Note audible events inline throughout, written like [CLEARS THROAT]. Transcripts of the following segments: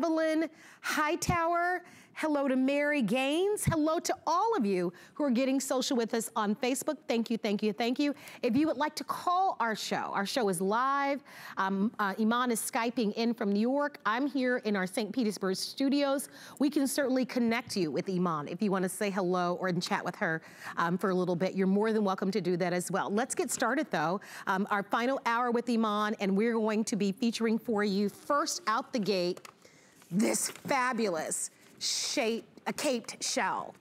Evelyn Hightower. Hello to Mary Gaines. Hello to all of you who are getting social with us on Facebook. Thank you, thank you, thank you. If you would like to call our show, our show is live. Um, uh, Iman is Skyping in from New York. I'm here in our St. Petersburg studios. We can certainly connect you with Iman if you want to say hello or chat with her um, for a little bit. You're more than welcome to do that as well. Let's get started though. Um, our final hour with Iman and we're going to be featuring for you first out the gate this fabulous shaped, a caped shell.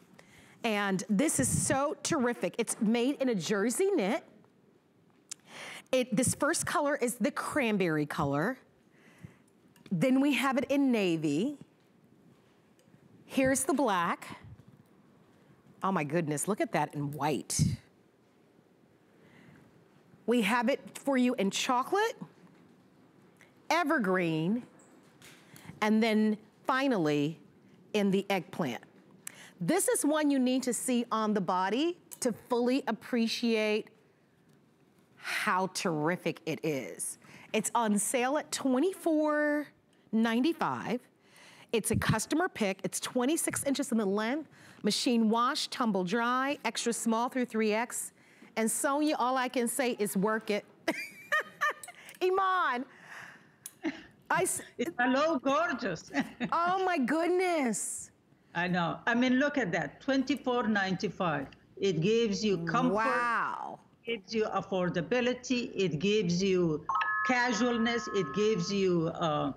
And this is so terrific. It's made in a jersey knit. It, this first color is the cranberry color. Then we have it in navy. Here's the black. Oh my goodness, look at that in white. We have it for you in chocolate, evergreen, and then finally, in the eggplant. This is one you need to see on the body to fully appreciate how terrific it is. It's on sale at $24.95. It's a customer pick. It's 26 inches in the length, machine wash, tumble dry, extra small through 3X. And Sonia, all I can say is work it. [LAUGHS] Iman, I, it's hello gorgeous. [LAUGHS] oh my goodness. I know. I mean, look at that, $24.95. It gives you comfort. Wow. It gives you affordability. It gives you casualness. It gives you uh,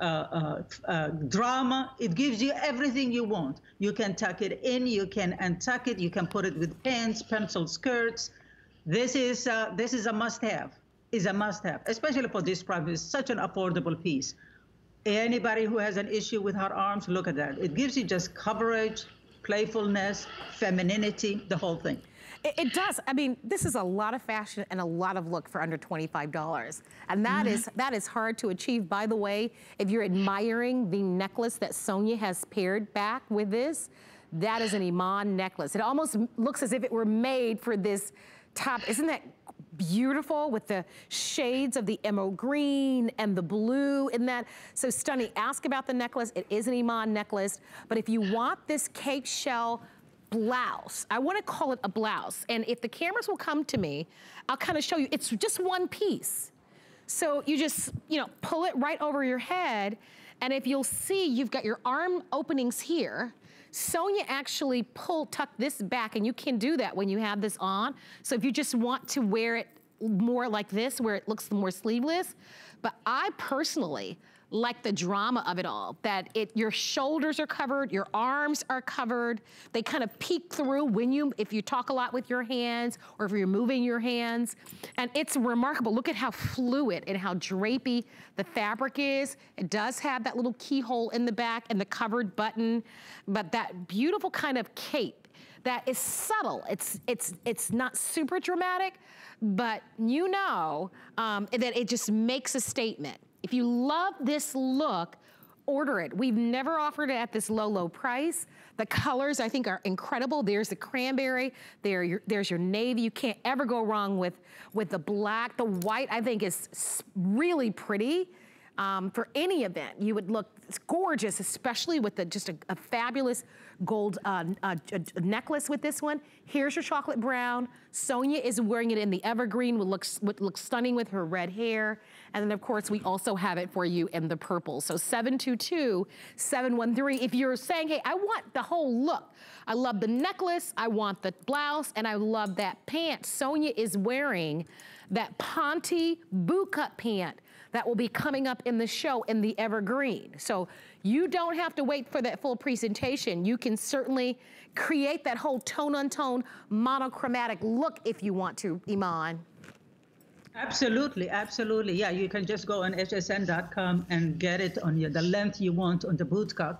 uh, uh, uh, drama. It gives you everything you want. You can tuck it in. You can untuck it. You can put it with pants, pencil skirts. This is uh, this is a must-have is a must-have, especially for this price. It's such an affordable piece. Anybody who has an issue with her arms, look at that. It gives you just coverage, playfulness, femininity, the whole thing. It, it, does. I mean, this is a lot of fashion and a lot of look for under $25. And that mm -hmm. is that is hard to achieve. By the way, if you're admiring the necklace that Sonia has paired back with this, that is an Iman necklace. It almost looks as if it were made for this top. Isn't that beautiful with the shades of the emerald green and the blue in that. So stunning. Ask about the necklace. It is an Iman necklace. But if you want this cape shell blouse. I wanna call it a blouse. And if the cameras will come to me, I'll kind of show you. It's just one piece. So you just, you know, pull it right over your head. And if you'll see, you've got your arm openings here. Sonia actually pulled, tucked this back, and you can do that when you have this on. So if you just want to wear it more like this, where it looks more sleeveless, but I personally like the drama of it all, that it your shoulders are covered, your arms are covered. They kind of peek through when you, if you talk a lot with your hands or if you're moving your hands. And it's remarkable. Look at how fluid and how drapey the fabric is. It does have that little keyhole in the back and the covered button, but that beautiful kind of cape that is subtle. It's, it's, it's not super dramatic, but you know um, that it just makes a statement. If you love this look, order it. We've never offered it at this low, low price. The colors I think are incredible. There's the cranberry, there, your, there's your navy. You can't ever go wrong with, with the black. The white I think is really pretty. Um, for any event, you would look gorgeous, especially with the, just a, a fabulous gold uh, uh, necklace with this one. Here's your chocolate brown. Sonia is wearing it in the evergreen, which looks, which looks stunning with her red hair. And then of course, we also have it for you in the purple. So 722-713. If you're saying, hey, I want the whole look. I love the necklace, I want the blouse, and I love that pant. Sonia is wearing that Ponte boot cut pant that will be coming up in the show in the evergreen. So you don't have to wait for that full presentation. You can certainly create that whole tone-on-tone monochromatic look if you want to, Iman. Absolutely, absolutely. Yeah, you can just go on hsn.com and get it on your, the length you want on the bootcut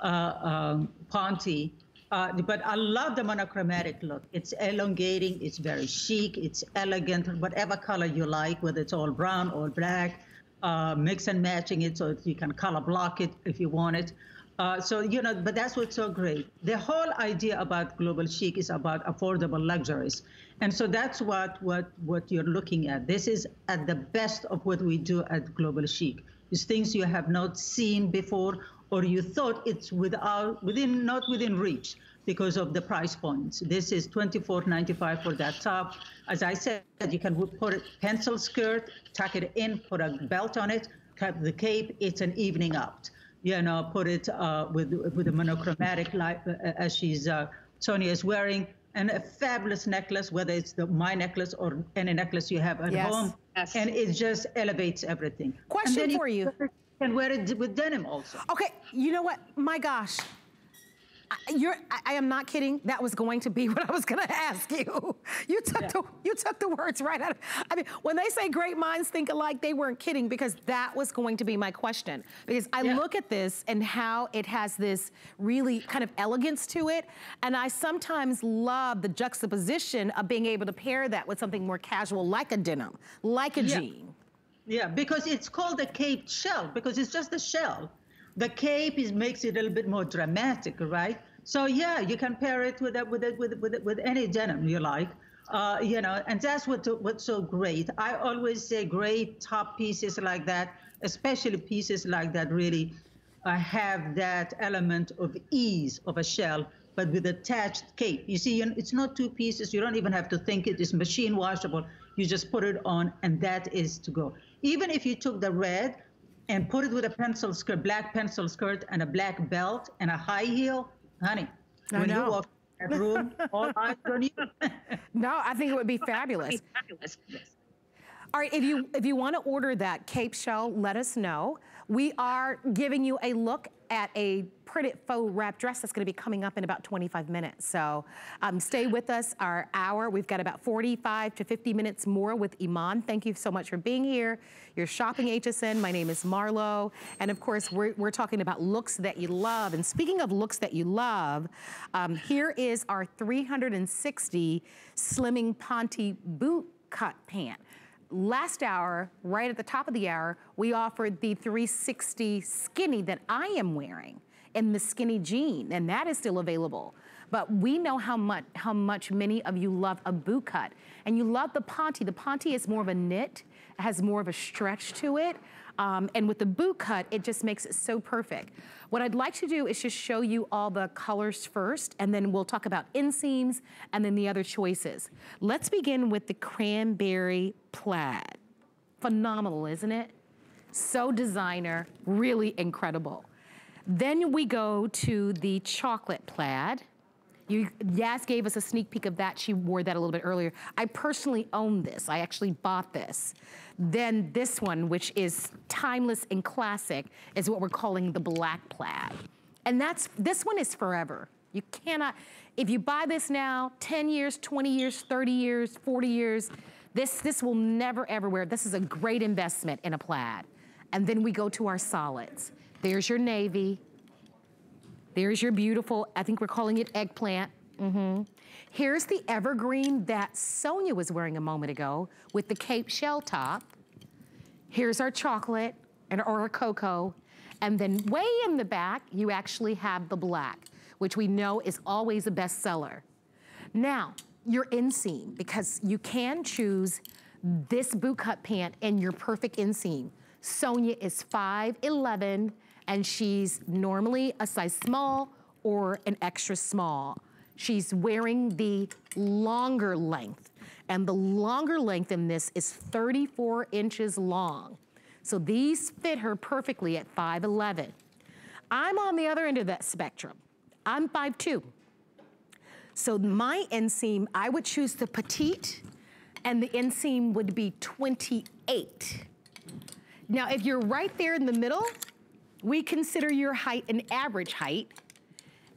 uh, um, Ponte. Uh, but I love the monochromatic look. It's elongating, it's very chic, it's elegant, whatever color you like, whether it's all brown or black, uh, mix and matching it so you can color block it if you want it. Uh, so, you know, but that's what's so great. The whole idea about global chic is about affordable luxuries. And so that's what, what, what you're looking at. This is at the best of what we do at Global Chic. It's things you have not seen before, or you thought it's without, within, not within reach because of the price points. This is $24.95 for that top. As I said, you can put a pencil skirt, tuck it in, put a belt on it, cut the cape. It's an evening out. You know, put it uh, with with a monochromatic light uh, as she's uh, Sonia is wearing, and a fabulous necklace, whether it's the my necklace or any necklace you have at Yes. home, Yes. and it just elevates everything. Question for you. Can wear it with denim also. Okay, you know what? My gosh. I- You're, I, I am not kidding. That was going to be [LAUGHS] what I was going to ask you. You took Yeah. the, you took the words right out of. I mean, when they say great minds think alike, they weren't kidding because that was going to be my question. Because I Yeah. look at this and how it has this really kind of elegance to it, and I sometimes love the juxtaposition of being able to pair that with something more casual, like a denim, like a Yeah. jean. Yeah, because it's called a caped shell because it's just a shell. The cape is makes it a little bit more dramatic, right? So yeah, you can pair it with with with with with any denim you like. Uh, you know, and that's what what's so great. I always say great top pieces like that, especially pieces like that, really uh, have that element of ease of a shell, but with attached cape. You see, it's not two pieces. You don't even have to think it is machine washable. You just put it on, and that is to go. Even if you took the red and put it with a pencil skirt, black pencil skirt, and a black belt and a high heel, honey, I when know. you walk in that room, [LAUGHS] all eyes on you. [LAUGHS] No, [LAUGHS] I think it would be fabulous. Fabulous. All right, if you if you want to order that cape shell, let us know. We are giving you a look at a printed faux wrap dress that's going to be coming up in about 25 minutes. So um, stay with us. Our hour, we've got about 45 to 50 minutes more with Iman. Thank you so much for being here. You're shopping HSN. My name is Marlo, and of course, we're we're talking about looks that you love. And speaking of looks that you love, um, here is our 360 Slimming Ponte boot cut pant. Last hour, right at the top of the hour, we offered the 360 skinny that I am wearing in the skinny jean, and that is still available. But we know how much how much many of you love a boot cut, and you love the ponte. The ponte is more of a knit, has more of a stretch to it, um, and with the boot cut, it just makes it so perfect. What I'd like to do is just show you all the colors first, and then we'll talk about inseams and then the other choices. Let's begin with the cranberry plaid. Phenomenal, isn't it? So designer, really incredible. Then we go to the chocolate plaid. You, Yas gave us a sneak peek of that. She wore that a little bit earlier. I personally own this. I actually bought this. Then this one, which is timeless and classic, is what we're calling the black plaid. And that's, this one is forever. You cannot, if you buy this now, 10 years, 20 years, 30 years, 40 years, this, this will never ever wear. This is a great investment in a plaid. And then we go to our solids. There's your navy, there's your beautiful, I think we're calling it eggplant. Mhm. Here's the evergreen that Sonia was wearing a moment ago with the cape shell top. Here's our chocolate and or our cocoa. And then way in the back, you actually have the black, which we know is always a bestseller. Now, your inseam, because you can choose this boot cut pant and your perfect inseam. Sonia is 5'11", and she's normally a size small or an extra small. She's wearing the longer length, and the longer length in this is 34 inches long. So these fit her perfectly at 5'11". I'm on the other end of that spectrum. I'm 5'2". So my inseam, I would choose the petite, and the inseam would be 28. Now, if you're right there in the middle, we consider your height an average height,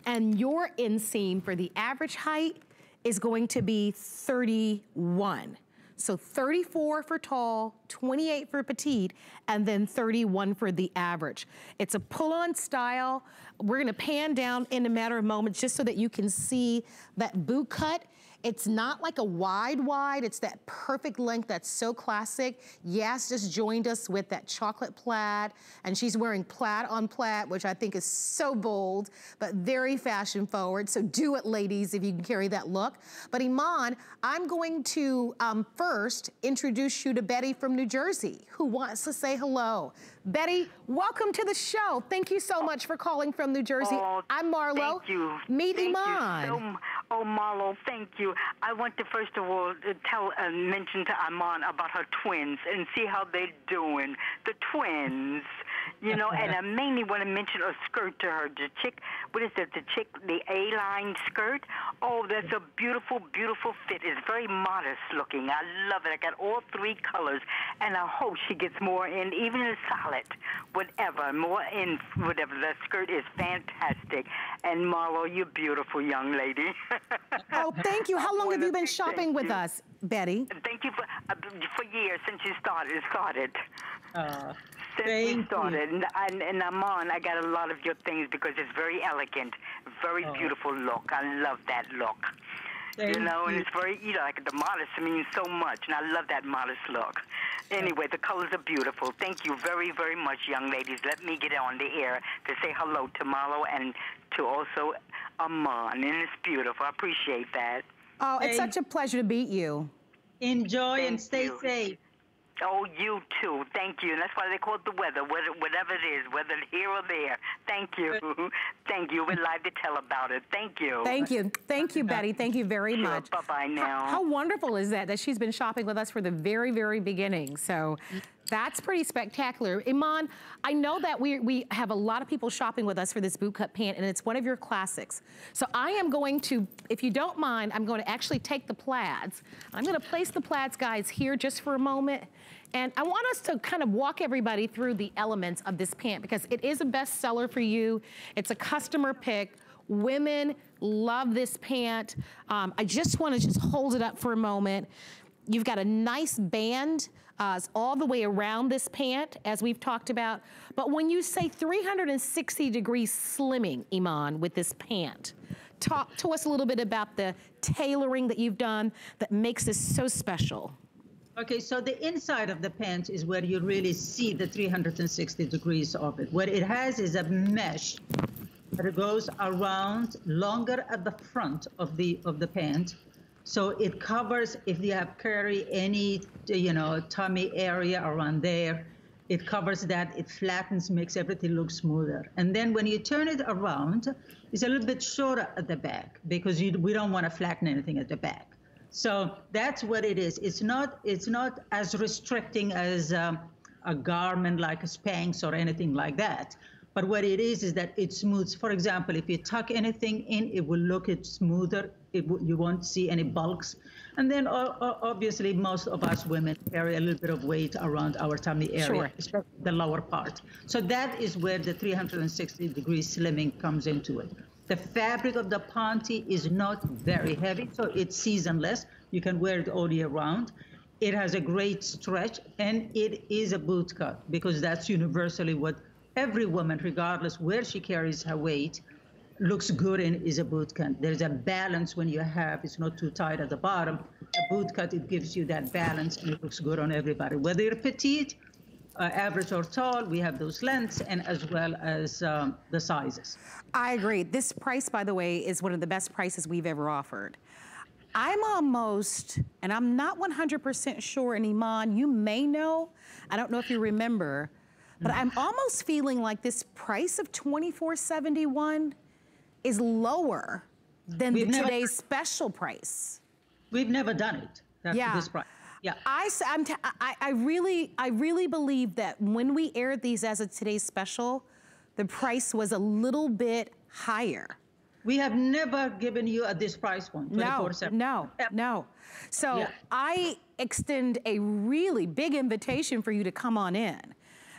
and your inseam for the average height is going to be 31. So 34 for tall, 28 for petite, and then 31 for the average. It's a pull-on style. We're gonna pan down in a matter of moments just so that you can see that boot cut It's not like a wide wide, it's that perfect length that's so classic. Yas just joined us with that chocolate plaid and she's wearing plaid on plaid, which I think is so bold, but very fashion forward. So do it ladies if you can carry that look. But Iman, I'm going to um, first introduce you to Betty from New Jersey who wants to say hello. Betty, welcome to the show. Thank you so much for calling from New Jersey. Oh, I'm Marlo. Thank you. Meet thank Iman. You so, oh, Marlo, thank you. I want to first of all uh, tell and uh, mention to Iman about her twins and see how they're doing. The twins you know, and I [LAUGHS] mainly want to mention a skirt to her. The chick, what is it? The chick, the A-line skirt. Oh, that's a beautiful, beautiful fit. It's very modest looking. I love it. I got all three colors, and I hope she gets more in, even in solid, whatever, more in whatever. That skirt is fantastic. And Marlo, you're beautiful, young lady. [LAUGHS] oh, thank you. How long have you been shopping with you. us, Betty? Thank you for uh, for years since you started. Started. Uh, since we started. And, and, and Iman, I got a lot of your things because it's very elegant, very oh. beautiful look. I love that look. Thank you know, you. and it's very, you know, like the modest means so much, and I love that modest look. Anyway, the colors are beautiful. Thank you very, very much, young ladies. Let me get on the air to say hello to Marlo and to also Iman, and it's beautiful. I appreciate that. Oh, it's Thank such a pleasure to meet you. Enjoy Thank and stay you. safe. Oh, you too. Thank you. And that's why they call it the weather, whatever it is, whether here or there. Thank you. [LAUGHS] Thank you. We're live to tell about it. Thank you. Thank you. Thank you, Betty. Thank you very sure. much. Bye-bye now. How, how wonderful is that, that she's been shopping with us for the very, very beginning. So mm. That's pretty spectacular. Iman, I know that we, we have a lot of people shopping with us for this bootcut pant and it's one of your classics. So I am going to, if you don't mind, I'm going to actually take the plaids. I'm gonna place the plaids, guys, here just for a moment. And I want us to kind of walk everybody through the elements of this pant because it is a bestseller for you. It's a customer pick. Women love this pant. Um, I just want to just hold it up for a moment. You've got a nice band uh, all the way around this pant, as we've talked about. But when you say 360 degrees slimming, Iman, with this pant, talk to us a little bit about the tailoring that you've done that makes this so special. Okay, so the inside of the pant is where you really see the 360 degrees of it. What it has is a mesh that goes around longer at the front of the of the pant. So it covers if you have carry any you know tummy area around there, it covers that, it flattens, makes everything look smoother. And then when you turn it around, it's a little bit shorter at the back because you, we don't want to flatten anything at the back. So that's what it is. It's not it's not as restricting as um, a garment like a Spanx or anything like that. But what it is is that it smooths. For example, if you tuck anything in, it will look it smoother. It you won't see any bulks. And then uh, obviously most of us women carry a little bit of weight around our tummy area, sure. especially the lower part. So that is where the 360 degree slimming comes into it. The fabric of the panty is not very heavy, so it's seasonless. You can wear it all year round. It has a great stretch, and it is a boot cut because that's universally what every woman, regardless where she carries her weight, looks good in is a boot cut. There's a balance when you have, it's not too tight at the bottom. A boot cut, it gives you that balance and it looks good on everybody. Whether you're petite, uh, average or tall, we have those lengths and as well as um, the sizes. I agree. This price, by the way, is one of the best prices we've ever offered. I'm almost, and I'm not 100% sure, and Iman, you may know, I don't know if you remember, but I'm almost feeling like this price of 24.71 is lower than today's never, special price. We've never done it. yeah. this price. Yeah. I, I'm t- I, I really, I really believe that when we aired these as a today's special, the price was a little bit higher. We have never given you at this price point. No, no, no. So yeah. I extend a really big invitation for you to come on in.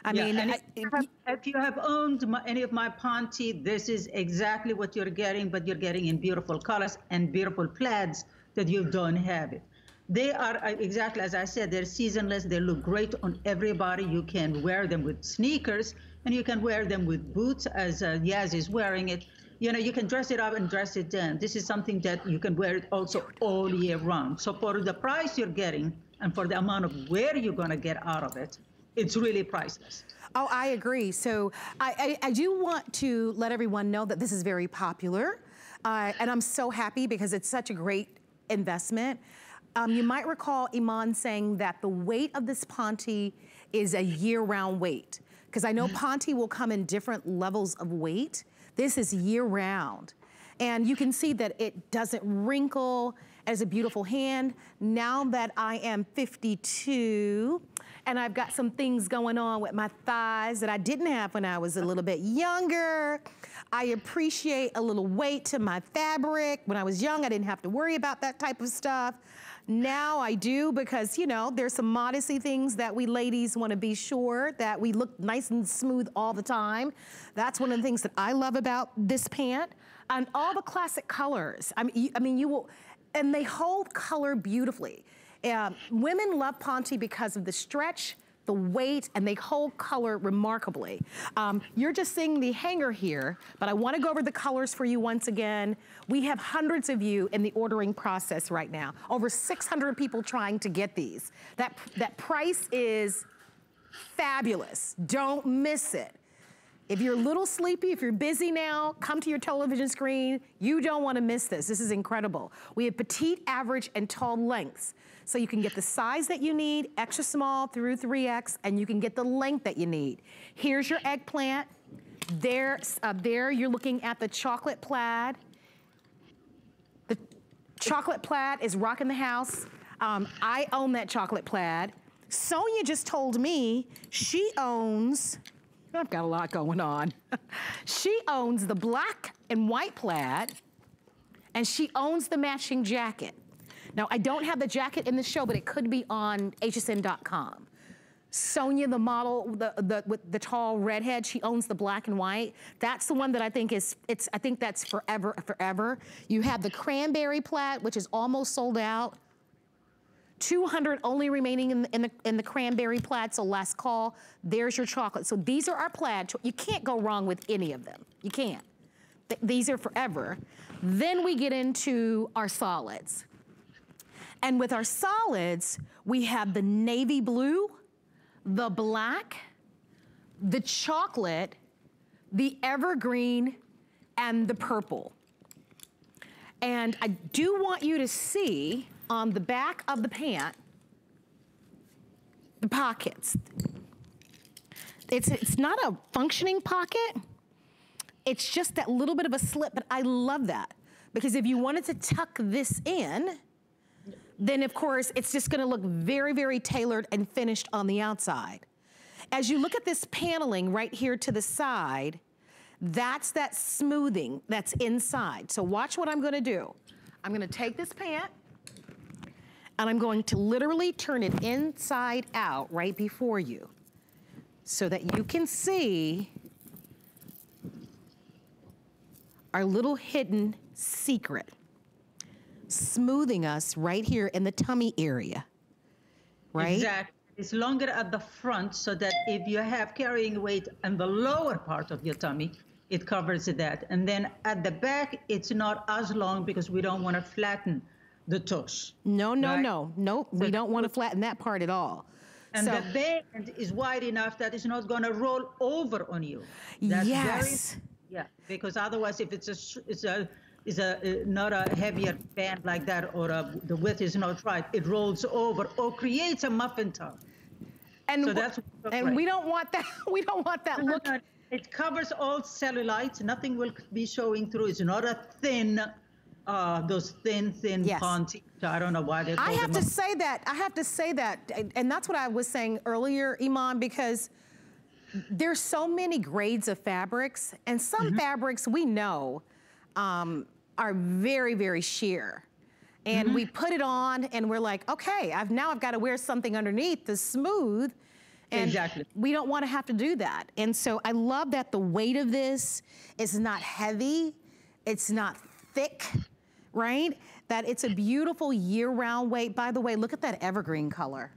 I yeah, mean, I, if, you have, if, you have, owned my, any of my Ponte, this is exactly what you're getting, but you're getting in beautiful colors and beautiful plaids that you don't have it. They are uh, exactly as I said, they're seasonless. They look great on everybody. You can wear them with sneakers and you can wear them with boots as uh, Yaz is wearing it. you know, you can dress it up and dress it down. This is something that you can wear it also all year round. So for the price you're getting and for the amount of wear you're going to get out of it, it's really priceless. Oh, I agree. So I, I, I do want to let everyone know that this is very popular. Uh, and I'm so happy because it's such a great investment. Um, you might recall Iman saying that the weight of this Ponte is a year-round weight. Because I know mm-hmm. Ponte will come in different levels of weight. This is year-round. And you can see that it doesn't wrinkle as a beautiful hand. Now that I am 52, and I've got some things going on with my thighs that I didn't have when I was a little bit younger. I appreciate a little weight to my fabric. When I was young, I didn't have to worry about that type of stuff. Now I do because, you know, there's some modesty things that we ladies want to be sure that we look nice and smooth all the time. That's one of the things that I love about this pant. And all the classic colors. I mean, you, I mean, you will, and they hold color beautifully. Uh, women love Ponte because of the stretch, the weight, and they hold color remarkably. Um, you're just seeing the hanger here, but I wanna go over the colors for you once again. We have hundreds of you in the ordering process right now. Over 600 people trying to get these. That, that price is fabulous. Don't miss it. If you're a little sleepy, if you're busy now, come to your television screen. You don't wanna miss this. This is incredible. We have petite, average, and tall lengths. So you can get the size that you need, extra small through 3X, and you can get the length that you need. Here's your eggplant. There, uh, there you're looking at the chocolate plaid. The chocolate plaid is rocking the house. Um, I own that chocolate plaid. Sonia just told me she owns, I've got a lot going on. [LAUGHS] she owns the black and white plaid, and she owns the matching jacket. Now, I don't have the jacket in the show, but it could be on hsn.com. Sonia, the model, the, the, with the tall redhead, she owns the black and white. That's the one that I think is, it's, I think that's forever, forever. You have the cranberry plaid, which is almost sold out. 200 only remaining in the, in the, in the cranberry plaid, so last call. There's your chocolate. So these are our plaid. You can't go wrong with any of them. You can't. Th these are forever. Then we get into our solids. And with our solids, we have the navy blue, the black, the chocolate, the evergreen, and the purple. And I do want you to see on the back of the pant, the pockets. It's, it's not a functioning pocket. It's just that little bit of a slip, but I love that. Because if you wanted to tuck this in, then of course it's just gonna look very, very tailored and finished on the outside. As you look at this paneling right here to the side, that's that smoothing that's inside. So watch what I'm gonna do. I'm gonna take this pant and I'm going to literally turn it inside out right before you so that you can see our little hidden secret smoothing us right here in the tummy area, right? Exactly. It's longer at the front so that if you have carrying weight in the lower part of your tummy, it covers that. And then at the back, it's not as long because we don't want to flatten the tush. No, no, right? no, nope. So we don't want to flatten that part at all. And so, the band is wide enough that it's not going to roll over on you. That's yes. Very, yeah, because otherwise, if it's a it's a is a uh, not a heavier band like that or a, the width is not right, it rolls over or creates a muffin top. And so that's and right. we don't want that. [LAUGHS] We don't want that look. It covers all cellulite. Nothing will be showing through. It's not a thin, uh, those thin, thin yes. Ponte. I don't know why they. I have to say that. I have to say that, and that's what I was saying earlier, Iman, because there's so many grades of fabrics, and some mm -hmm. fabrics we know um, are very, very sheer. And mm -hmm. we put it on and we're like, okay, I've now I've got to wear something underneath that's smooth. And exactly. we don't want to have to do that. And so I love that the weight of this is not heavy, it's not thick, right? That it's a beautiful year-round weight. By the way, look at that evergreen color.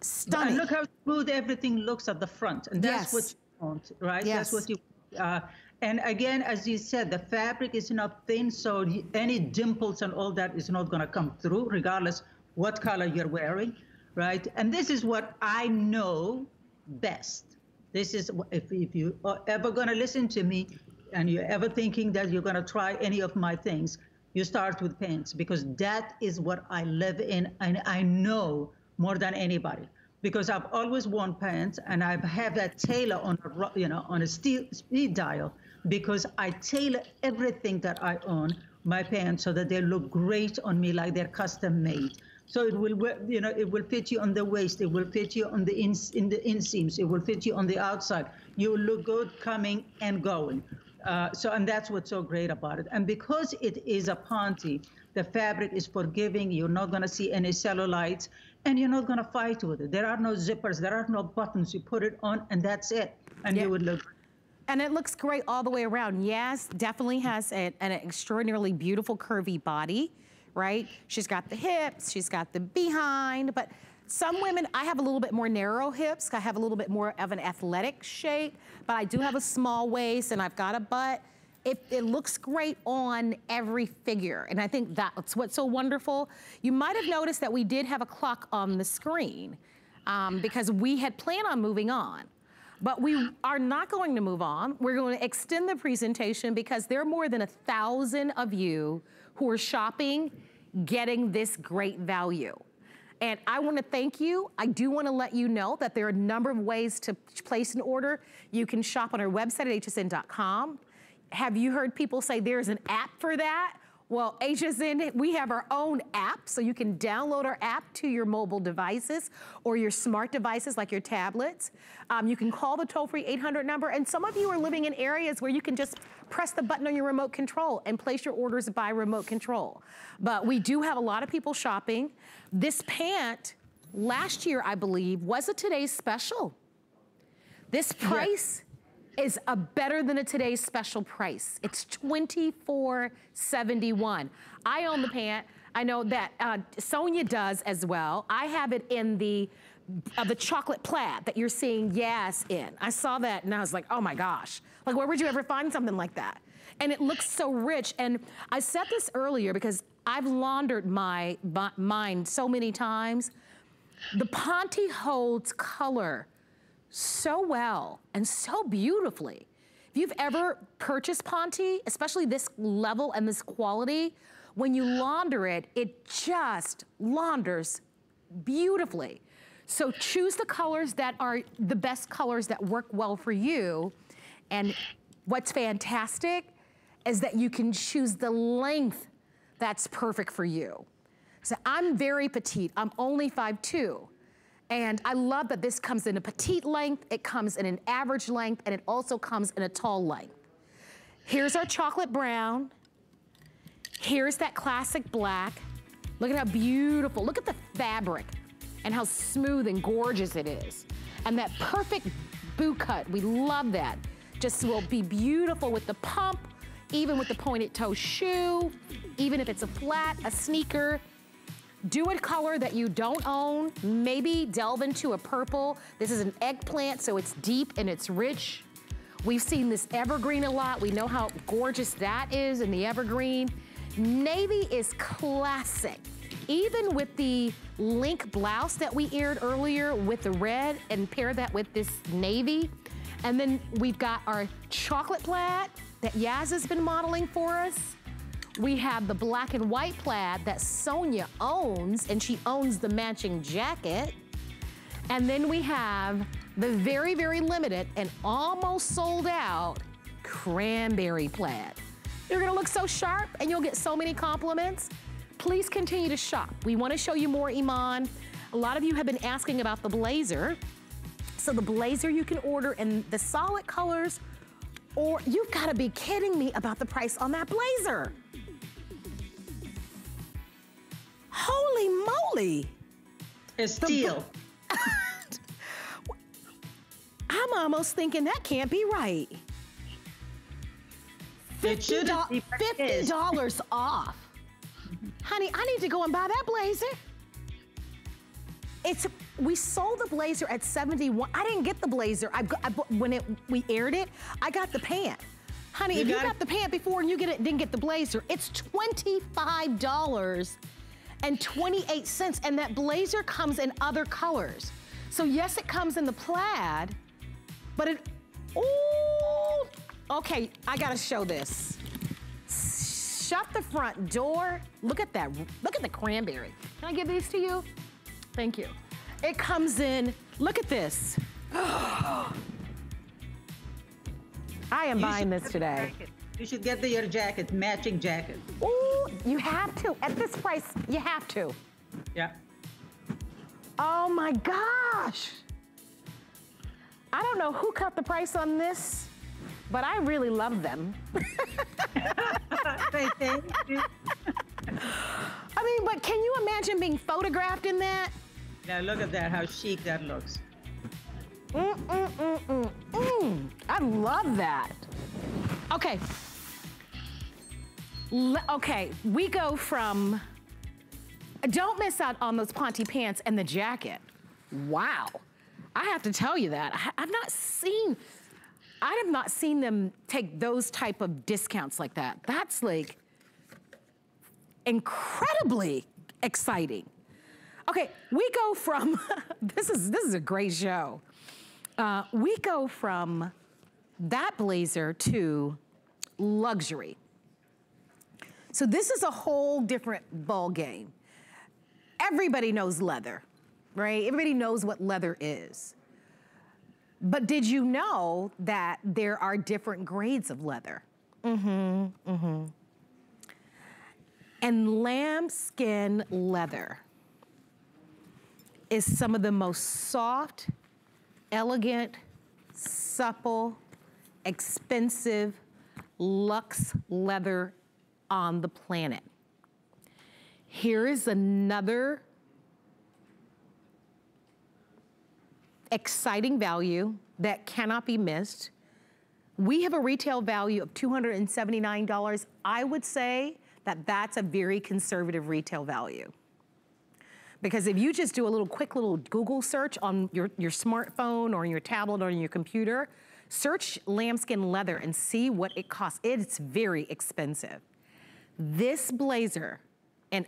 Stunning. And look how smooth everything looks at the front. And that's yes. what you want, right? Yes. That's what you uh, And again, as you said, the fabric is not thin, so any dimples and all that is not going to come through, regardless what color you're wearing, right? And this is what I know best. This is if, if you are ever going to listen to me and you're ever thinking that you're going to try any of my things, you start with pants because that is what I live in and I know more than anybody because I've always worn pants and I have that tailor on a you know on a steel speed dial because I tailor everything that I own my pants so that they look great on me like they're custom made. So it will, you know, it will fit you on the waist. It will fit you on the in, in the inseams. It will fit you on the outside. You will look good coming and going. Uh, so, and that's what's so great about it. And because it is a ponte, the fabric is forgiving. You're not going to see any cellulites, and you're not going to fight with it. There are no zippers. There are no buttons. You put it on, and that's it. And you would look and it looks great all the way around. Yes, definitely has a, an extraordinarily beautiful curvy body, right? She's got the hips, she's got the behind, but some women, I have a little bit more narrow hips. I have a little bit more of an athletic shape, but I do have a small waist and I've got a butt. It, it, looks great on every figure. And I think that's what's so wonderful. You might have noticed that we did have a clock on the screen um, because we had planned on moving on. But we are not going to move on. We're going to extend the presentation because there are more than a thousand of you who are shopping, getting this great value. And I want to thank you. I do want to let you know that there are a number of ways to place an order. You can shop on our website at hsn.com. Have you heard people say there's an app for that? Well, HSN, we have our own app, so you can download our app to your mobile devices or your smart devices like your tablets. Um, you can call the toll-free 800 number, and some of you are living in areas where you can just press the button on your remote control and place your orders by remote control. But we do have a lot of people shopping. This pant, last year, I believe, was a today's special. This price is a better than a today's special price. It's $24.71. I own the pant. I know that uh, Sonia does as well. I have it in the uh, the chocolate plaid that you're seeing Yas in. I saw that and I was like, oh my gosh. Like where would you ever find something like that? And it looks so rich. And I said this earlier because I've laundered my mind so many times. The Ponte holds color so well and so beautifully. If you've ever purchased Ponte, especially this level and this quality, when you launder it, it just launders beautifully. So choose the colors that are the best colors that work well for you. And what's fantastic is that you can choose the length that's perfect for you. So I'm very petite, I'm only 5'2". And I love that this comes in a petite length, it comes in an average length, and it also comes in a tall length. Here's our chocolate brown. Here's that classic black. Look at how beautiful, look at the fabric and how smooth and gorgeous it is. And that perfect boot cut, we love that. Just will be beautiful with the pump, even with the pointed toe shoe, even if it's a flat, a sneaker, do a color that you don't own. Maybe delve into a purple. This is an eggplant, so it's deep and it's rich. We've seen this evergreen a lot. We know how gorgeous that is in the evergreen. Navy is classic. Even with the link blouse that we aired earlier with the red and pair that with this navy. And then we've got our chocolate plaid that Yaz has been modeling for us. We have the black and white plaid that Sonia owns, and she owns the matching jacket. And then we have the very, very limited and almost sold out cranberry plaid. You're gonna look so sharp and you'll get so many compliments. Please continue to shop. We wanna show you more Iman. A lot of you have been asking about the blazer. So the blazer you can order in the solid colors or you've gotta be kidding me about the price on that blazer. Holy moly. It's steel. [LAUGHS] I'm almost thinking that can't be right. $50, $50 [LAUGHS] off. Honey, I need to go and buy that blazer. It's we sold the blazer at 71. I didn't get the blazer. I, I when it we aired it, I got the pant. Honey, You if you got got it. the pant before and you get it, didn't get the blazer, it's $25 and 28 cents. And that blazer comes in other colors. So yes, it comes in the plaid, but it, ooh, okay, I gotta show this. Shut the front door. Look at that, look at the cranberry. Can I give these to you? Thank you. It comes in, look at this. [GASPS] I am You buying this today. You should get the, your jacket, matching jacket. Ooh, you have to. At this price, you have to. Yeah. Oh my gosh. I don't know who cut the price on this, but I really love them. [LAUGHS] Thank you. I mean, but can you imagine being photographed in that? Now look at that, how chic that looks. Mm, mm, mm, mm. I love that. Okay. Okay, we go from. Don't miss out on those Ponte pants and the jacket. Wow. I have to tell you that. I, I've not seen. I have not seen them take those type of discounts like that. That's like incredibly exciting. Okay, we go from [LAUGHS] this is this is a great show. Uh, we go from that blazer to luxury. So this is a whole different ball game. Everybody knows leather, right? Everybody knows what leather is. But did you know that there are different grades of leather? Mm-hmm, mm-hmm. And lambskin leather is some of the most soft, elegant, supple, expensive, luxe leather on the planet. Here is another exciting value that cannot be missed. We have a retail value of $279. I would say that that's a very conservative retail value. Because if you just do a little quick little Google search on your, your smartphone or your tablet or your computer, search lambskin leather and see what it costs. It's very expensive. This blazer and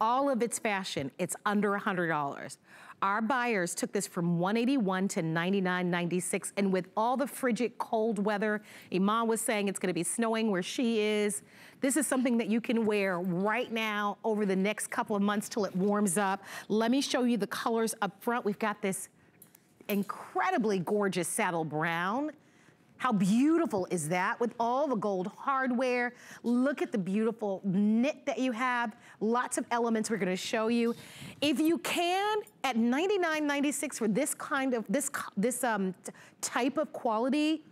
all of its fashion, it's under $100. Our buyers took this from 181 to 99.96, and with all the frigid cold weather, Iman was saying it's gonna be snowing where she is. This is something that you can wear right now over the next couple of months till it warms up. Let me show you the colors up front. We've got this incredibly gorgeous saddle brown. How beautiful is that with all the gold hardware? Look at the beautiful knit that you have. Lots of elements we're gonna show you. If you can, at $99.96 for this kind of, this, this um, type of quality,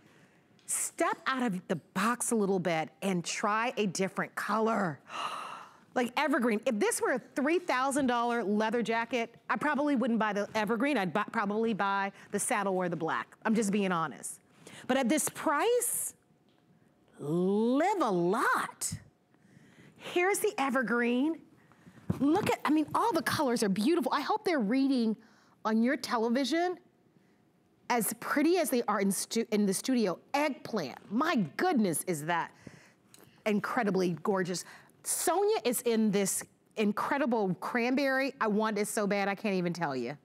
step out of the box a little bit and try a different color. [GASPS] Like evergreen. If this were a $3,000 leather jacket, I probably wouldn't buy the evergreen. I'd bu- probably buy the saddle or the black. I'm just being honest. But at this price, live a lot. Here's the evergreen. Look at, I mean, all the colors are beautiful. I hope they're reading on your television as pretty as they are in, in the studio. Eggplant. My goodness, is that incredibly gorgeous. Sonia is in this incredible cranberry. I want it so bad, I can't even tell you.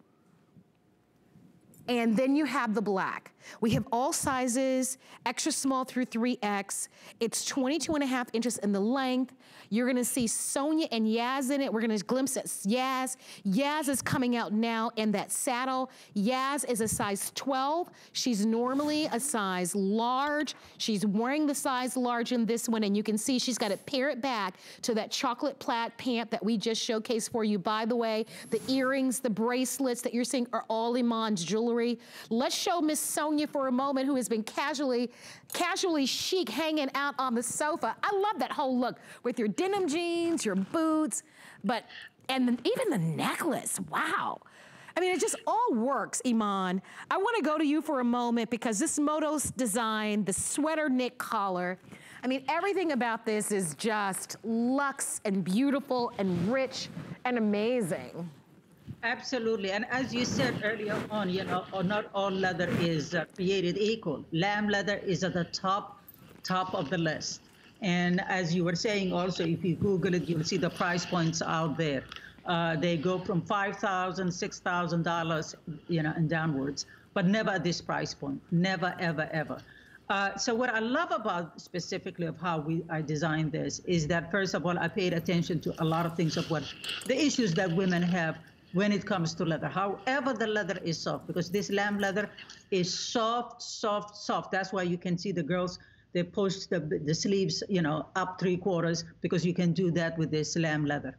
And then you have the black. We have all sizes, extra small through 3X. It's 22 and a half inches in the length. You're gonna see Sonia and Yaz in it. We're gonna glimpse at Yaz. Yaz is coming out now in that saddle. Yaz is a size 12. She's normally a size large. She's wearing the size large in this one, and you can see she's got it back to that chocolate plaid pant that we just showcased for you. By the way, the earrings, the bracelets that you're seeing are all Iman's jewelry. Let's show Miss Sonia for a moment, who has been casually, casually chic hanging out on the sofa. I love that whole look with your denim jeans, your boots, but, and then even the necklace, wow. I mean, it just all works, Iman. I want to go to you for a moment because this Moto's design, the sweater knit collar, I mean, everything about this is just luxe and beautiful and rich and amazing. Absolutely. And as you said earlier on, you know, uh, not all leather is uh, created equal. Lamb leather is at the top top of the list. And as you were saying also, if you Google it, you'll see the price points out there. Uh, they go from $5,000, $6,000, you know, and downwards, but never at this price point. Never, ever, ever. Uh, so what I love about specifically of how we I designed this is that first of all I paid attention to a lot of things of what the issues that women have when it comes to leather. However, the leather is soft because this lamb leather is soft, soft, soft. That's why you can see the girls they push the the sleeves you know up three quarters because you can do that with this lamb leather.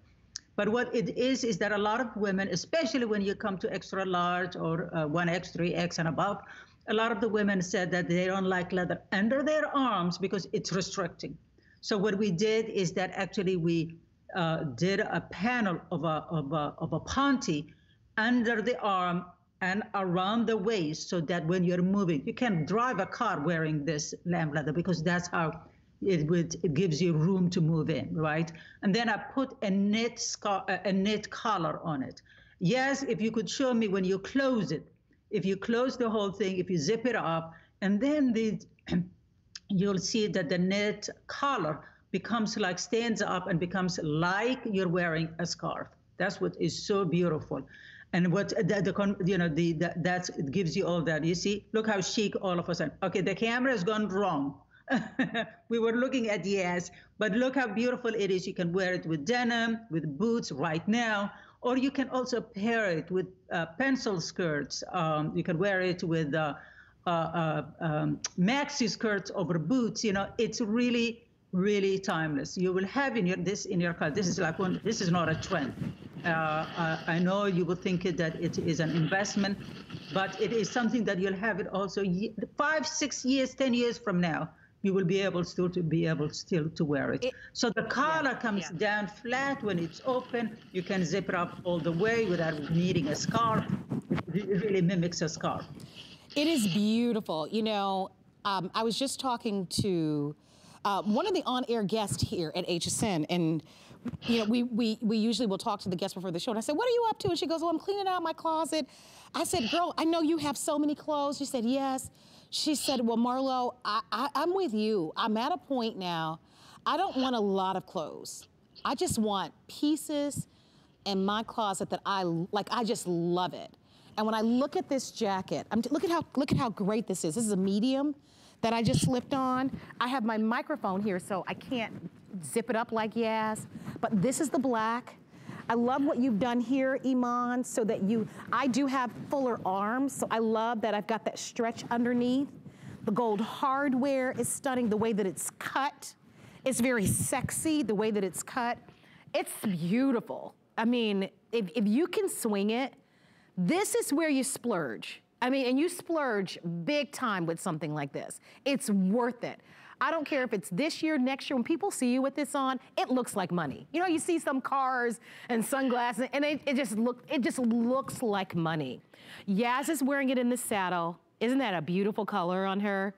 But what it is is that a lot of women, especially when you come to extra large or uh, 1X, 3X and above, a lot of the women said that they don't like leather under their arms because it's restricting. So what we did is that actually we uh, did a panel of a, of a, of a ponte under the arm and around the waist so that when you're moving, you can drive a car wearing this lamb leather because that's how it, would, it gives you room to move in, right? And then I put a knit, scar, a knit collar on it. Yes, if you could show me when you close it, if you close the whole thing, if you zip it up, and then the, [CLEARS THROAT] you'll see that the knit collar becomes like stands up and becomes like you're wearing a scarf. That's what is so beautiful. And what the, the you know the, the that's it gives you all that. You see, look how chic all of a sudden. Okay, the camera has gone wrong. [LAUGHS] we were looking at yes, but look how beautiful it is. You can wear it with denim, with boots right now, or you can also pair it with uh, pencil skirts. Um, you can wear it with uh, uh, uh, um, maxi skirts over boots. You know, it's really, really timeless. You will have in your this in your car. This is like one. This is not a trend. Uh, I know you will think it, that it is an investment, but it is something that you'll have it also five, six years, ten years from now you will be able still to be able still to wear it. it so the collar yeah, comes yeah. down flat when it's open. You can zip it up all the way without needing a scarf. It really mimics a scarf. It is beautiful. You know, um, I was just talking to uh, one of the on-air guests here at HSN, and you know, we, we, we usually will talk to the guests before the show. And I said, what are you up to? And she goes, well, I'm cleaning out my closet. I said, girl, I know you have so many clothes. She said, yes. She said, well, Marlo, I, I, I'm with you. I'm at a point now, I don't want a lot of clothes. I just want pieces in my closet that I, like, I just love it. And when I look at this jacket, I'm, look at how, look at how great this is. This is a medium that I just slipped on. I have my microphone here, so I can't zip it up like Yaz, but this is the black. I love what you've done here, Iman, so that you, I do have fuller arms, so I love that I've got that stretch underneath. The gold hardware is stunning, the way that it's cut. It's very sexy, the way that it's cut. It's beautiful. I mean, if, if you can swing it, this is where you splurge. I mean, and you splurge big time with something like this. It's worth it. I don't care if it's this year, next year, when people see you with this on, it looks like money. You know, you see some cars and sunglasses and it, it just look, it just looks like money. Yaz is wearing it in the saddle. Isn't that a beautiful color on her?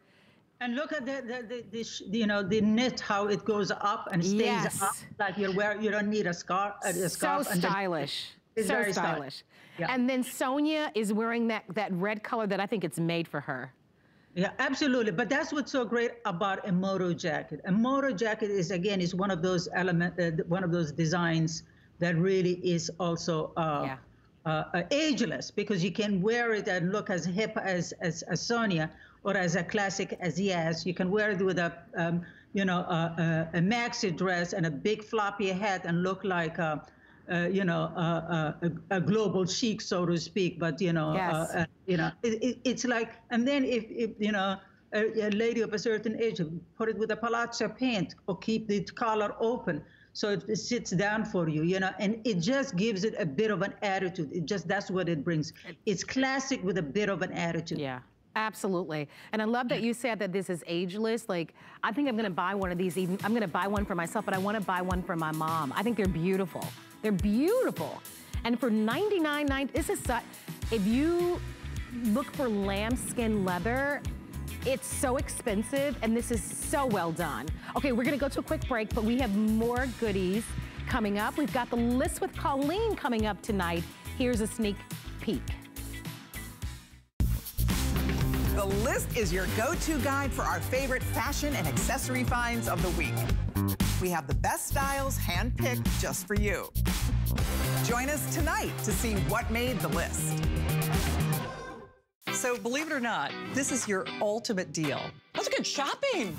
And look at the, the, the, the, you know the knit how it goes up and stays yes. up like you're wearing you don't need a scarf a scarf so stylish so stylish, stylish. Yeah. and then Sonia is wearing that that red color that I think it's made for her yeah, absolutely. But that's what's so great about a moto jacket. A moto jacket is again is one of those element, uh, one of those designs that really is also uh, yeah. uh, uh ageless because you can wear it and look as hip as as, as Sonia or as a classic as Yaz. You can wear it with a um, you know a, a, a maxi dress and a big floppy hat and look like. A, uh, you know, uh, uh, a, a, global chic, so to speak. But you know, yes. Uh, you know, it, it, it's like, and then if, if you know, a, a, lady of a certain age, put it with a palazzo pant or keep the collar open so it sits down for you, you know, and it just gives it a bit of an attitude. It just that's what it brings. It's classic with a bit of an attitude. Yeah. Absolutely. And I love that you said that this is ageless. Like, I think I'm gonna buy one of these even, I'm gonna buy one for myself, but I wanna buy one for my mom. I think they're beautiful. They're beautiful. And for $99.90, this is such, if you look for lambskin leather, it's so expensive and this is so well done. Okay, we're gonna go to a quick break, but we have more goodies coming up. We've got the list with Colleen coming up tonight. Here's a sneak peek. The list is your go-to guide for our favorite fashion and accessory finds of the week. We have the best styles handpicked just for you. Join us tonight to see what made the list. So believe it or not, this is your ultimate deal. That's good shopping.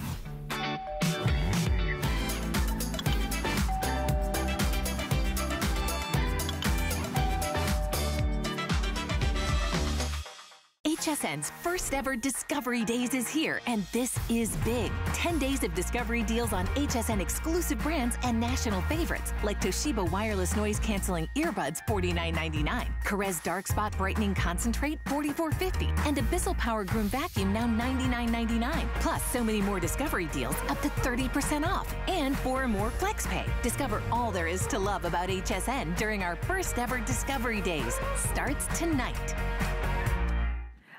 HSN's first ever Discovery Days is here, and this is big. 10 days of Discovery deals on HSN exclusive brands and national favorites, like Toshiba wireless noise canceling earbuds, $49.99, Kerez dark spot brightening concentrate, $44.50, and a Bissell Power Groom vacuum now $99.99. Plus, so many more Discovery deals, up to 30% off, and four more FlexPay. Discover all there is to love about HSN during our first ever Discovery Days. Starts tonight.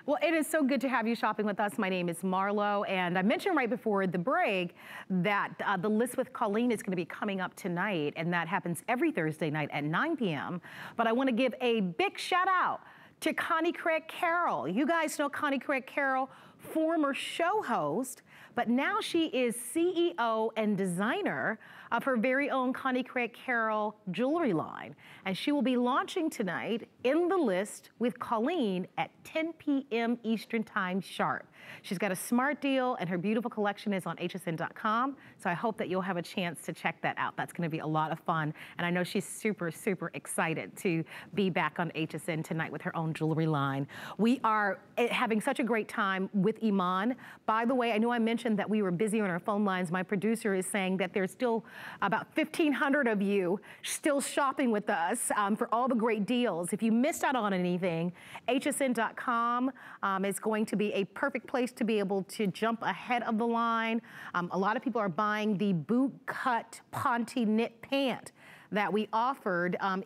Well, it is so good to have you shopping with us. My name is Marlo, and I mentioned right before the break that uh, the list with Colleen is going to be coming up tonight, and that happens every Thursday night at 9 p.m. But I want to give a big shout out to Connie Craig Carroll. You guys know Connie Craig Carroll, former show host, but now she is CEO and designer of her very own Connie Craig Carroll jewelry line. And she will be launching tonight in the list with Colleen at 10 p.m. Eastern Time sharp. She's got a smart deal and her beautiful collection is on hsn.com. So I hope that you'll have a chance to check that out. That's gonna be a lot of fun. And I know she's super, super excited to be back on HSN tonight with her own jewelry line. We are eh, having such a great time with Iman. By the way, I know I mentioned that we were busy on our phone lines. My producer is saying that there's still about 1,500 of you still shopping with us um, for all the great deals. If you missed out on anything, hsn.com um, is going to be a perfect place to be able to jump ahead of the line. Um, a lot of people are buying the boot cut Ponte knit pant that we offered um,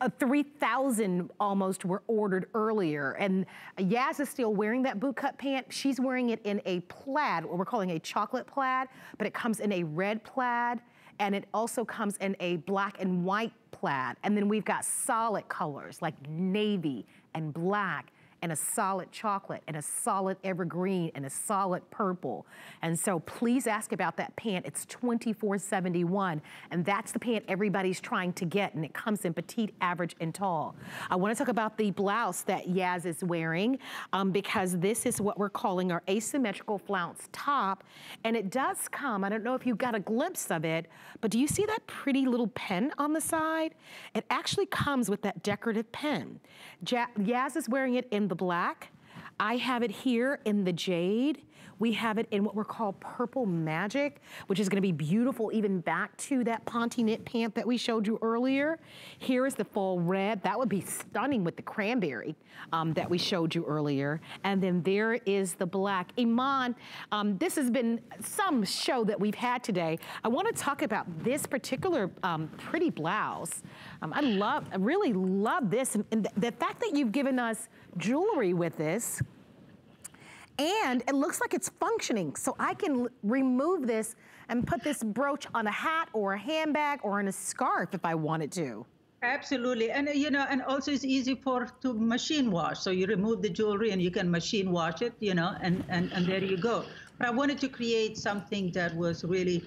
uh, 3,000 almost were ordered earlier. And Yaz is still wearing that boot cut pant. She's wearing it in a plaid, what we're calling a chocolate plaid, but it comes in a red plaid and it also comes in a black and white plaid. And then we've got solid colors like navy and black and a solid chocolate and a solid evergreen and a solid purple. And so please ask about that pant. It's $24.71 and that's the pant everybody's trying to get and it comes in petite, average, and tall. I wanna talk about the blouse that Yaz is wearing um, because this is what we're calling our asymmetrical flounce top and it does come, I don't know if you got a glimpse of it, but do you see that pretty little pen on the side? It actually comes with that decorative pen. Yaz is wearing it in the black. I have it here in the jade. We have it in what we're called purple magic, which is gonna be beautiful even back to that Ponte knit pant that we showed you earlier. Here is the full red. That would be stunning with the cranberry um, that we showed you earlier. And then there is the black. Iman, um, this has been some show that we've had today. I wanna talk about this particular um, pretty blouse. Um, I love, I really love this. And, and the fact that you've given us jewelry with this, and it looks like it's functioning. So I can remove this and put this brooch on a hat or a handbag or in a scarf if I wanted to. Absolutely, and you know, and also it's easy for to machine wash. So you remove the jewelry and you can machine wash it, you know, and and and there you go. But I wanted to create something that was really